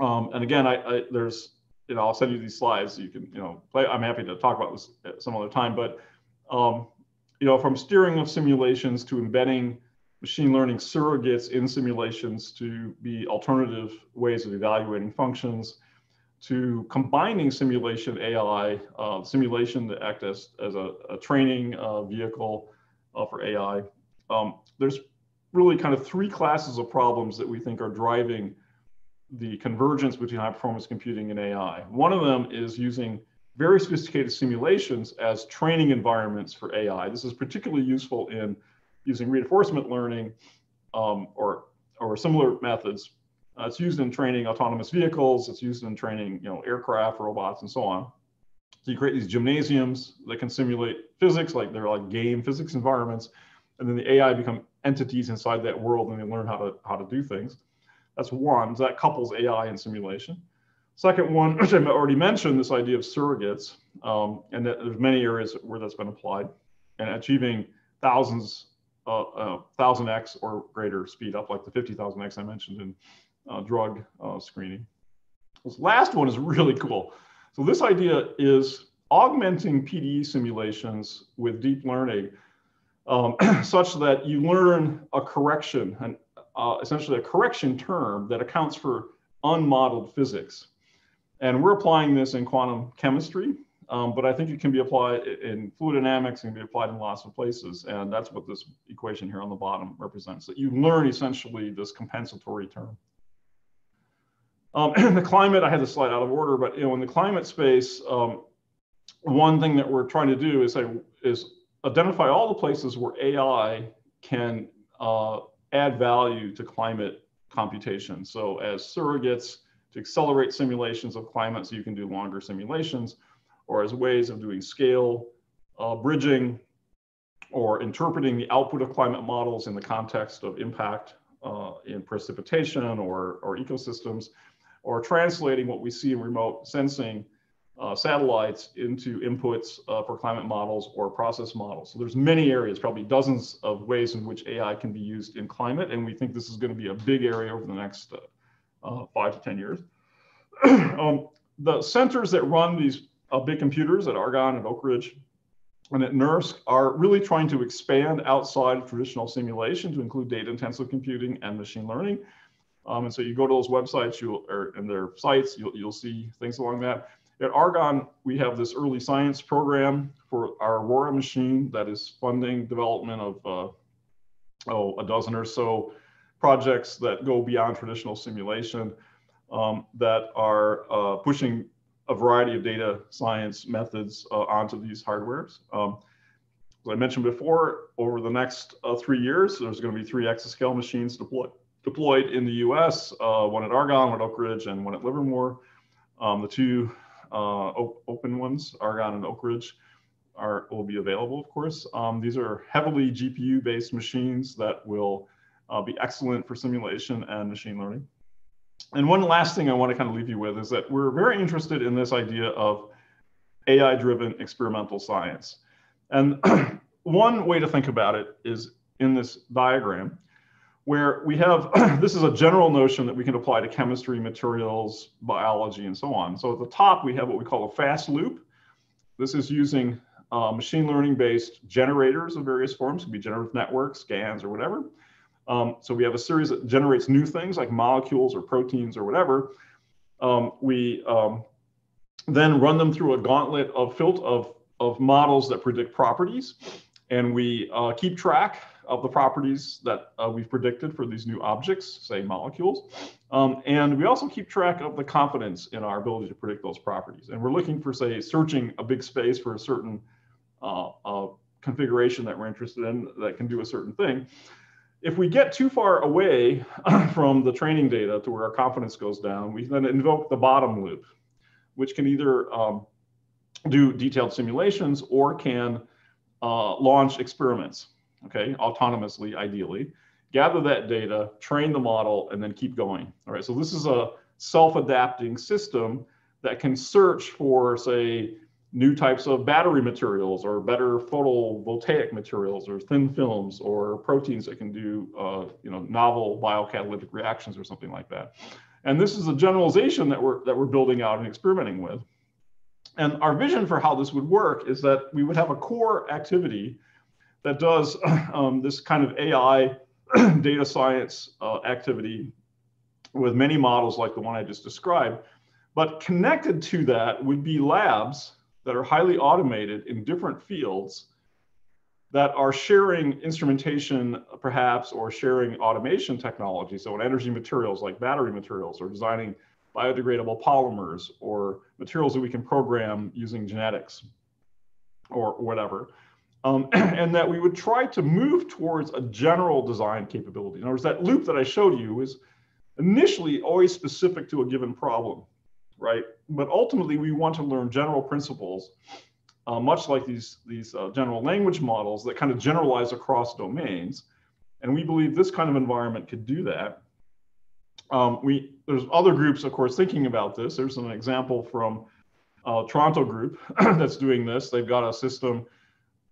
Um, and again, I, I, there's you know, I'll send you these slides. So you can, you know, play. I'm happy to talk about this at some other time. But, um, you know, from steering of simulations to embedding machine learning surrogates in simulations to be alternative ways of evaluating functions, to combining simulation AI, uh, simulation to act as, as a, a training uh, vehicle uh, for AI. Um, there's really kind of three classes of problems that we think are driving the convergence between high performance computing and AI. One of them is using very sophisticated simulations as training environments for AI. This is particularly useful in using reinforcement learning um, or, or similar methods. Uh, it's used in training autonomous vehicles. It's used in training you know, aircraft, robots, and so on. So you create these gymnasiums that can simulate physics, like they're like game physics environments, and then the AI become entities inside that world and they learn how to, how to do things. That's one. That couples AI and simulation. Second one, which I already mentioned, this idea of surrogates, um, and that there's many areas where that's been applied, and achieving thousands, uh, uh, thousand x or greater speed up, like the 50,000 x I mentioned in uh, drug uh, screening. This last one is really cool. So this idea is augmenting PDE simulations with deep learning, um, such that you learn a correction, an uh, essentially a correction term that accounts for unmodeled physics. And we're applying this in quantum chemistry, um, but I think it can be applied in fluid dynamics and be applied in lots of places. And that's what this equation here on the bottom represents, that you learn essentially this compensatory term. Um, in the climate, I had the slide out of order, but you know, in the climate space, um, one thing that we're trying to do is say is identify all the places where AI can uh, add value to climate computation. So as surrogates to accelerate simulations of climate so you can do longer simulations, or as ways of doing scale uh, bridging or interpreting the output of climate models in the context of impact uh, in precipitation or, or ecosystems, or translating what we see in remote sensing uh, satellites into inputs uh, for climate models or process models. So there's many areas, probably dozens of ways in which AI can be used in climate, and we think this is going to be a big area over the next uh, uh, five to 10 years. um, the centers that run these uh, big computers at Argonne and Oak Ridge and at NERSC are really trying to expand outside of traditional simulation to include data intensive computing and machine learning. Um, and so you go to those websites you or in their sites, you'll, you'll see things along that. At Argonne, we have this early science program for our Aurora machine that is funding development of uh, oh, a dozen or so projects that go beyond traditional simulation um, that are uh, pushing a variety of data science methods uh, onto these hardwares. Um, as I mentioned before, over the next uh, three years, there's going to be three exascale machines deployed deployed in the U.S. Uh, one at Argonne, one at Oak Ridge, and one at Livermore. Um, the two uh, op open ones, Argonne and Oak Ridge, are will be available, of course. Um, these are heavily GPU-based machines that will uh, be excellent for simulation and machine learning. And one last thing I want to kind of leave you with is that we're very interested in this idea of AI driven experimental science. And one way to think about it is in this diagram, where we have this is a general notion that we can apply to chemistry, materials, biology, and so on. So at the top, we have what we call a fast loop. This is using uh, machine learning based generators of various forms, it could be generative networks, GANs, or whatever. Um, so we have a series that generates new things like molecules or proteins or whatever. Um, we um, then run them through a gauntlet of of, of models that predict properties. And we uh, keep track of the properties that uh, we've predicted for these new objects, say molecules. Um, and we also keep track of the confidence in our ability to predict those properties. And we're looking for, say, searching a big space for a certain uh, uh configuration that we're interested in that can do a certain thing if we get too far away from the training data to where our confidence goes down, we then invoke the bottom loop, which can either um, do detailed simulations or can uh, launch experiments, okay, autonomously, ideally, gather that data, train the model, and then keep going. All right, so this is a self-adapting system that can search for, say, new types of battery materials or better photovoltaic materials or thin films or proteins that can do uh, you know novel biocatalytic reactions or something like that. And this is a generalization that we're that we're building out and experimenting with. And our vision for how this would work is that we would have a core activity that does um, this kind of AI data science uh, activity with many models like the one I just described. But connected to that would be labs that are highly automated in different fields that are sharing instrumentation perhaps or sharing automation technology. So in energy materials like battery materials or designing biodegradable polymers or materials that we can program using genetics or whatever. Um, and that we would try to move towards a general design capability. In other words, that loop that I showed you is initially always specific to a given problem right? But ultimately, we want to learn general principles, uh, much like these, these uh, general language models that kind of generalize across domains. And we believe this kind of environment could do that. Um, we, there's other groups, of course, thinking about this. There's an example from uh, Toronto group that's doing this. They've got a system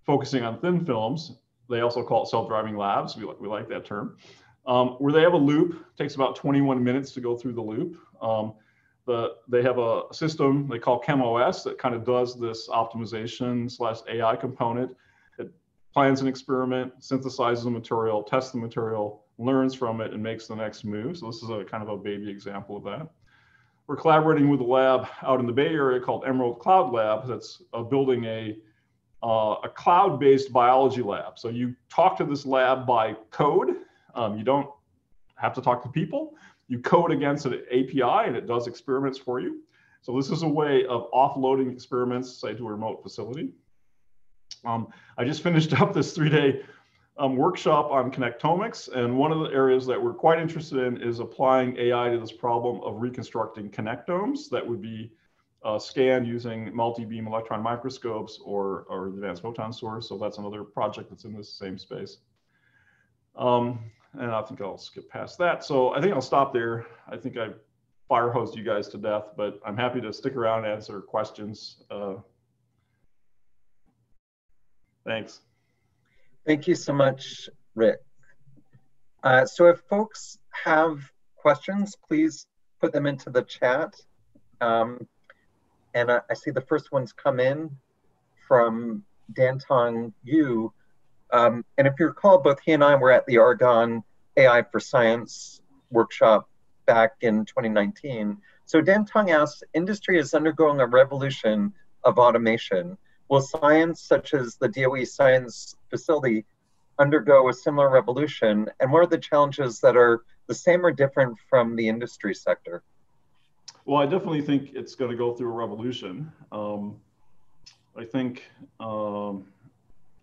focusing on thin films. They also call it self-driving labs. We, we like that term. Um, where they have a loop, takes about 21 minutes to go through the loop. Um, the, they have a system they call ChemOS that kind of does this optimization slash AI component. It plans an experiment, synthesizes the material, tests the material, learns from it, and makes the next move. So this is a kind of a baby example of that. We're collaborating with a lab out in the Bay Area called Emerald Cloud Lab that's uh, building a, uh, a cloud-based biology lab. So you talk to this lab by code. Um, you don't have to talk to people you code against an API and it does experiments for you. So this is a way of offloading experiments, say, to a remote facility. Um, I just finished up this three-day um, workshop on connectomics, and one of the areas that we're quite interested in is applying AI to this problem of reconstructing connectomes that would be uh, scanned using multi-beam electron microscopes or, or the advanced photon source. So that's another project that's in this same space. Um, and I think I'll skip past that. So I think I'll stop there. I think I fire hosed you guys to death, but I'm happy to stick around and answer questions. Uh, thanks. Thank you so much, Rick. Uh, so if folks have questions, please put them into the chat. Um, and I, I, see the first ones come in from Dantong Yu. Um, and if you recall, both he and I were at the Argonne AI for Science workshop back in 2019. So Dantong asks, industry is undergoing a revolution of automation. Will science, such as the DOE Science Facility, undergo a similar revolution? And what are the challenges that are the same or different from the industry sector? Well, I definitely think it's going to go through a revolution. Um, I think um,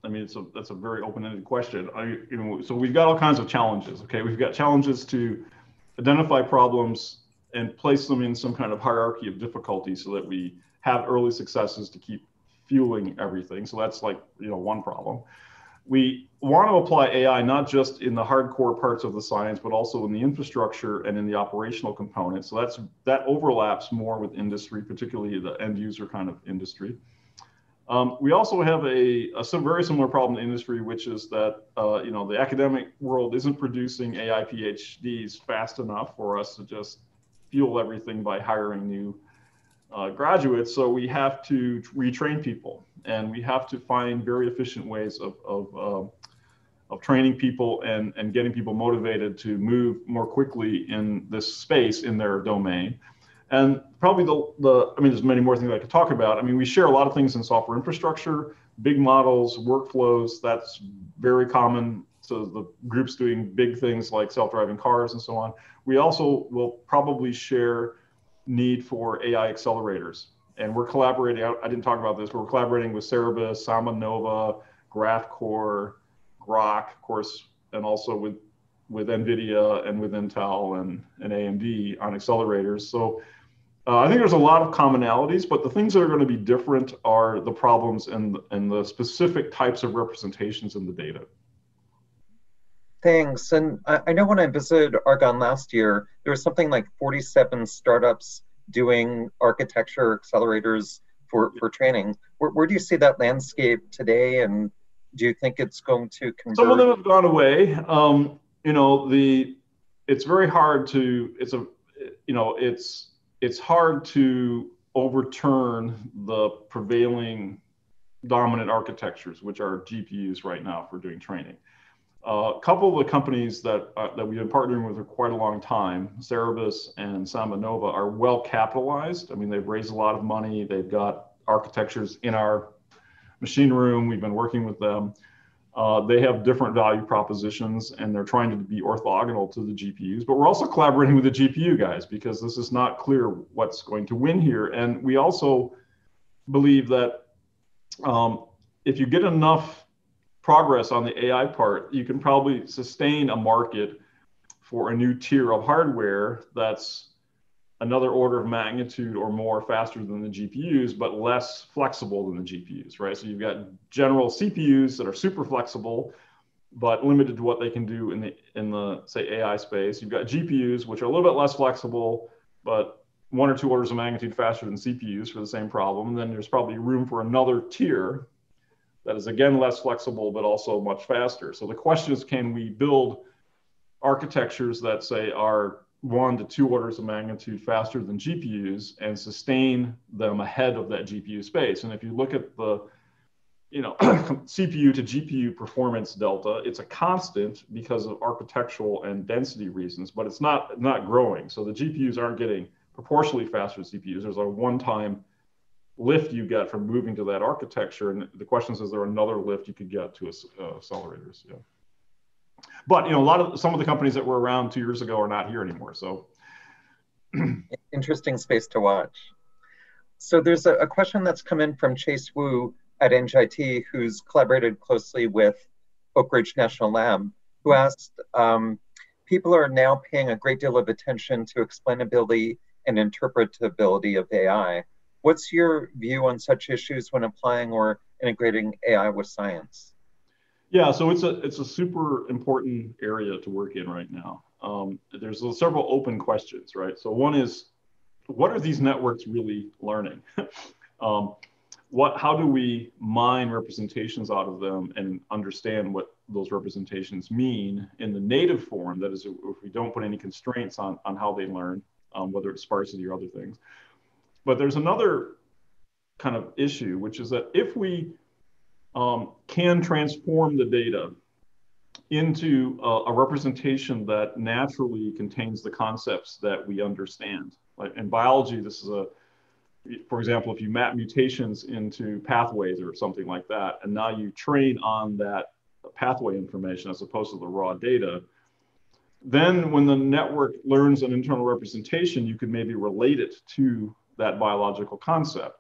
I mean, it's a, that's a very open-ended question. I, you know, so we've got all kinds of challenges. Okay, we've got challenges to identify problems and place them in some kind of hierarchy of difficulty so that we have early successes to keep fueling everything. So that's like you know one problem. We want to apply AI not just in the hardcore parts of the science, but also in the infrastructure and in the operational component. So that's that overlaps more with industry, particularly the end user kind of industry. Um, we also have a, a some very similar problem in industry, which is that uh, you know the academic world isn't producing AI PhDs fast enough for us to just fuel everything by hiring new uh, graduates. So we have to retrain people, and we have to find very efficient ways of of, uh, of training people and and getting people motivated to move more quickly in this space in their domain. And probably the, the, I mean, there's many more things I could talk about. I mean, we share a lot of things in software infrastructure, big models, workflows, that's very common. So the groups doing big things like self-driving cars and so on. We also will probably share need for AI accelerators. And we're collaborating, I, I didn't talk about this, but we're collaborating with Cerebras, SambaNova, GraphCore, Groq, of course, and also with with NVIDIA and with Intel and, and AMD on accelerators. So uh, I think there's a lot of commonalities, but the things that are going to be different are the problems and, and the specific types of representations in the data. Thanks. And I, I know when I visited Argonne last year, there was something like 47 startups doing architecture accelerators for, for training. Where, where do you see that landscape today? And do you think it's going to convert? Some of them have gone away. Um, you know, the it's very hard to it's a you know it's it's hard to overturn the prevailing dominant architectures, which are GPUs right now for doing training. A couple of the companies that, uh, that we've been partnering with for quite a long time, Cerebras and SambaNova, are well capitalized. I mean, they've raised a lot of money. They've got architectures in our machine room. We've been working with them. Uh, they have different value propositions and they're trying to be orthogonal to the GPUs, but we're also collaborating with the GPU guys because this is not clear what's going to win here. And we also believe that um, if you get enough progress on the AI part, you can probably sustain a market for a new tier of hardware that's another order of magnitude or more faster than the GPUs, but less flexible than the GPUs, right? So you've got general CPUs that are super flexible, but limited to what they can do in the in the say AI space. You've got GPUs which are a little bit less flexible, but one or two orders of magnitude faster than CPUs for the same problem. And then there's probably room for another tier that is again less flexible, but also much faster. So the question is, can we build architectures that say are one to two orders of magnitude faster than GPUs and sustain them ahead of that GPU space. And if you look at the you know, CPU to GPU performance delta, it's a constant because of architectural and density reasons, but it's not not growing. So the GPUs aren't getting proportionally faster than CPUs. There's a one-time lift you get from moving to that architecture, and the question is, is there another lift you could get to uh, accelerators? Yeah. But you know, a lot of some of the companies that were around two years ago are not here anymore. So interesting space to watch. So there's a, a, question that's come in from Chase Wu at NJIT, who's collaborated closely with Oak Ridge National Lab, who asked, um, people are now paying a great deal of attention to explainability and interpretability of AI. What's your view on such issues when applying or integrating AI with science? Yeah, so it's a it's a super important area to work in right now. Um, there's several open questions, right? So one is, what are these networks really learning? um, what how do we mine representations out of them and understand what those representations mean in the native form that is if we don't put any constraints on on how they learn um, whether it's sparsity or other things but there's another kind of issue which is that if we um, can transform the data into a, a, representation that naturally contains the concepts that we understand like in biology this is a for example, if you map mutations into pathways or something like that, and now you train on that pathway information as opposed to the raw data, then when the network learns an internal representation, you could maybe relate it to that biological concept.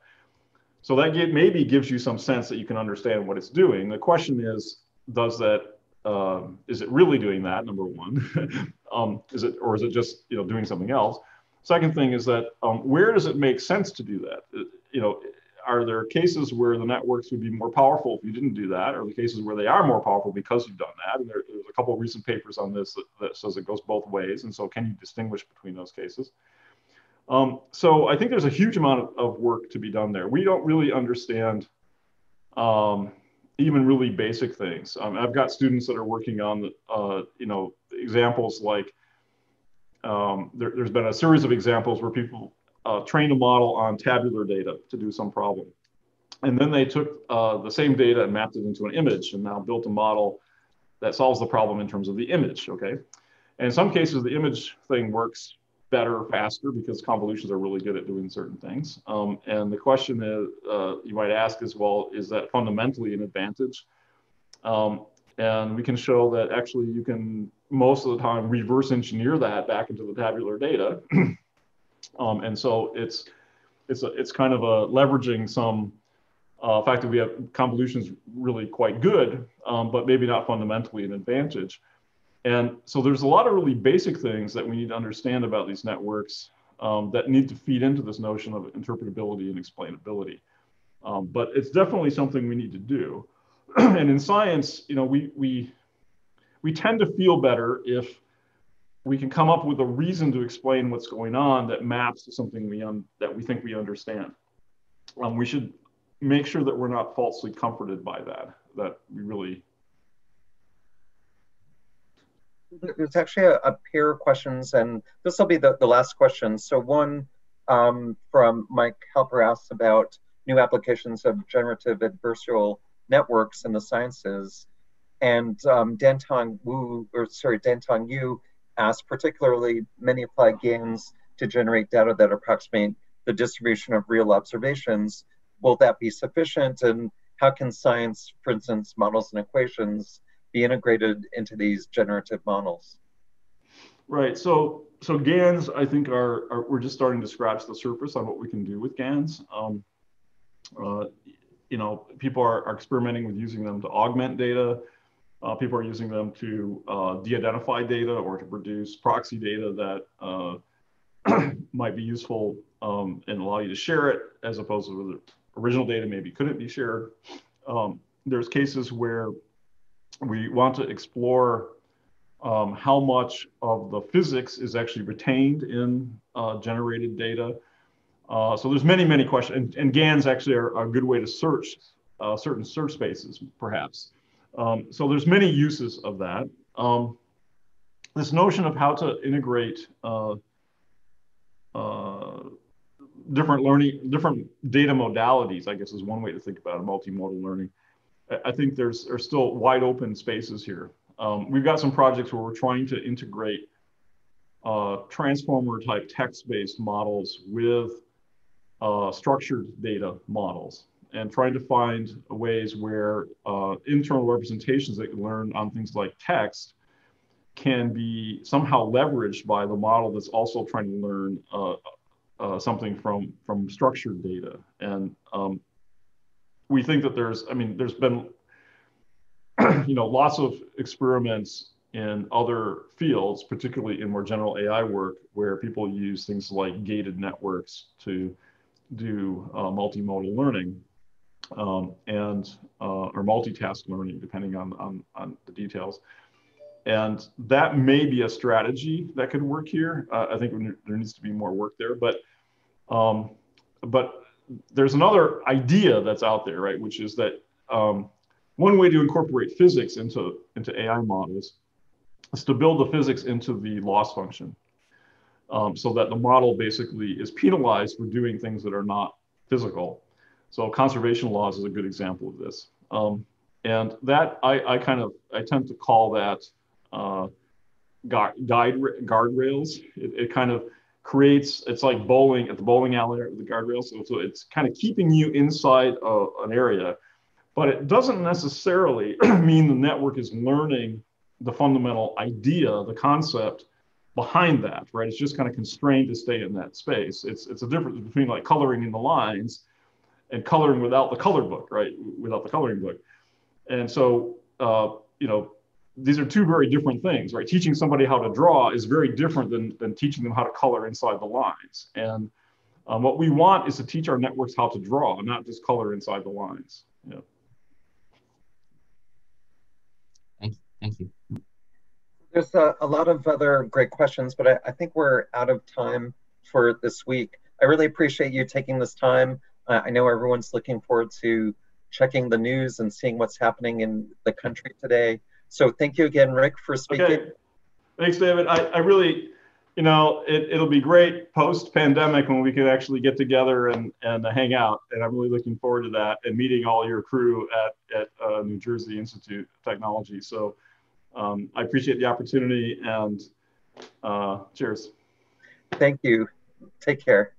So that get, maybe gives you some sense that you can understand what it's doing. The question is, does that um, is it really doing that? Number one, um, is it or is it just you know doing something else? Second thing is that um, where does it make sense to do that? Uh, you know, are there cases where the networks would be more powerful if you didn't do that, or the cases where they are more powerful because you've done that? And there, there's a couple of recent papers on this that, that, says it goes both ways. And so, can you distinguish between those cases? Um, so, I think there's a huge amount of, of, work to be done there. We don't really understand um, even really basic things. Um, I've got students that are working on, uh, you know, examples like um, there, has been a series of examples where people uh, trained a model on tabular data to do some problem. And then they took uh, the same data and mapped it into an image and now built a model that solves the problem in terms of the image, okay? And in some cases, the image thing works better, faster, because convolutions are really good at doing certain things. Um, and the question is, uh, you might ask is, well, is that fundamentally an advantage? Um, and we can show that actually you can most of the time reverse engineer that back into the tabular data. um, and so it's, it's, a, it's kind of a leveraging some uh, fact that we have convolutions really quite good, um, but maybe not fundamentally an advantage. And so there's a lot of really basic things that we need to understand about these networks um, that need to feed into this notion of interpretability and explainability. Um, but it's definitely something we need to do. and in science, you know, we, we, we tend to feel better if we can come up with a reason to explain what's going on that maps to something we un- that we think we understand. Um, we should make sure that we're not falsely comforted by that, that we really. There's actually a, a pair of questions, and this will be the, the last question. So, one um, from Mike Halper asks about new applications of generative adversarial networks in the sciences. And um, Dantong Wu, or sorry, Dantong Yu asked particularly many apply GANs to generate data that approximate the distribution of real observations. Will that be sufficient? And how can science, for instance, models and equations, be integrated into these generative models? Right. So, so GANs, I think, are, are we're just starting to scratch the surface on what we can do with GANs. Um, uh, you know, people are, are experimenting with using them to augment data. Uh, people are using them to uh, de-identify data or to produce proxy data that uh, might be useful um, and allow you to share it as opposed to the original data maybe couldn't be shared. Um, there's cases where we want to explore um, how much of the physics is actually retained in uh, generated data uh, so there's many, many questions, and, and GANs actually are, a good way to search uh, certain search spaces, perhaps. Um, so there's many uses of that. Um, this notion of how to integrate uh, uh different learning, different data modalities, I guess is one way to think about it, multimodal learning. I think there's are still wide open spaces here. Um, we've got some projects where we're trying to integrate uh, transformer type text-based models with uh, structured data models and trying to find ways where uh, internal representations that you learn on things like text can be somehow leveraged by the model that's also trying to learn uh, uh, something from from structured data. And um, we think that there's, I mean, there's been, you know, lots of experiments in other fields, particularly in more general AI work, where people use things like gated networks to do uh, multimodal learning um, and uh, or multitask learning, depending on, on, on the details. And that may be a strategy that could work here. Uh, I think there needs to be more work there, but um, but there's another idea that's out there, right? Which is that um, one way to incorporate physics into into AI models is to build the physics into the loss function, um, so that the model basically is penalized for doing things that are not physical. So conservation laws is a good example of this. Um, and that I, I kind of I tend to call that uh, guide guardrails. It, it kind of creates it's like bowling at the bowling alley the guardrails. So, so it's kind of keeping you inside a, an area, but it doesn't necessarily mean the network is learning the fundamental idea, the concept behind that, right? It's just kind of constrained to stay in that space. It's it's a difference between like coloring in the lines and coloring without the color book, right? Without the coloring book. And so, uh, you know, these are two very different things, right? Teaching somebody how to draw is very different than, than teaching them how to color inside the lines. And um, what we want is to teach our networks how to draw, not just color inside the lines. Yeah. Thank you. Thank you. There's a, a lot of other great questions, but I, I think we're out of time for this week. I really appreciate you taking this time uh, I know everyone's looking forward to checking the news and seeing what's happening in the country today. So thank you again, Rick, for speaking. Okay. Thanks, David. I, I really, you know, it, it'll be great post pandemic when we can actually get together and, and hang out. And I'm really looking forward to that and meeting all your crew at, at uh, New Jersey Institute of Technology. So um, I appreciate the opportunity and uh, cheers. Thank you. Take care.